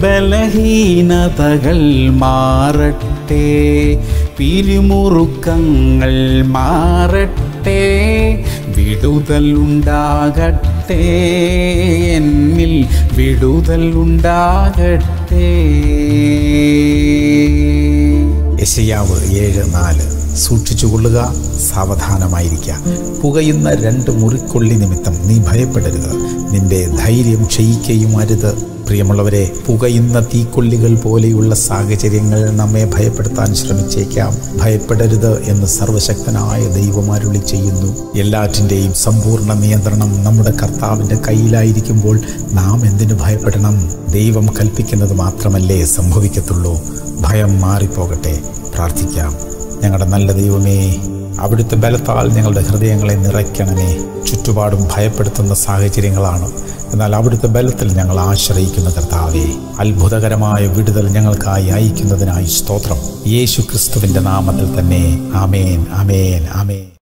ബലഹീനതകൾ മാറട്ടെ. പിരിമുറുക്കങ്ങൾ മാറട്ടെ. വിടുതൽ ഉണ്ടാകട്ടെ എന്നിൽ വിടുതൽ ഉണ്ടാകട്ടെ ഏഴ് നാല്. സൂക്ഷിച്ചുകൊള്ളുക സാവധാനമായിരിക്കുക പുകയുന്ന രണ്ട് മുറിക്കൊള്ളി നിമിത്തം നീ ഭയപ്പെടരുത്. നിന്റെ ധൈര്യം ക്ഷയിക്കുകയും അരുത് പ്രിയമുള്ളവരെ പുകയുന്ന തീക്കൊള്ളികൾ പോലെയുള്ള സാഹചര്യങ്ങൾ നമ്മെ ഭയപ്പെടുത്താൻ ശ്രമിച്ചേക്കാം. ഭയപ്പെടരുത് എന്ന് സർവശക്തനായ ദൈവമാരുളി ചെയ്യുന്നു. എല്ലാറ്റിന്റെയും സമ്പൂർണ നിയന്ത്രണം നമ്മുടെ കർത്താവിന്റെ കയ്യിലായിരിക്കുമ്പോൾ നാം എന്തിനു ഭയപ്പെടണം? ദൈവം കൽപ്പിക്കുന്നത് മാത്രമല്ലേ സംഭവിക്കത്തുള്ളൂ. ഭയം മാറിപ്പോകട്ടെ. പ്രാർത്ഥിക്കാം. ഞങ്ങളുടെ നല്ല ദൈവമേ അവിടുത്തെ ബലത്താൽ ഞങ്ങളുടെ ഹൃദയങ്ങളെ നിറയ്ക്കണമേ. ചുറ്റുപാടും ഭയപ്പെടുത്തുന്ന സാഹചര്യങ്ങളാണ്. എന്നാൽ അവിടുത്തെ ബലത്തിൽ ഞങ്ങൾ ആശ്രയിക്കുന്ന കർത്താവേ അത്ഭുതകരമായ വിടുതൽ ഞങ്ങൾക്കായി അയക്കുന്നതിനായി സ്തോത്രം. യേശു നാമത്തിൽ തന്നെ. ആമേൻ ആമേൻ ആമേൻ.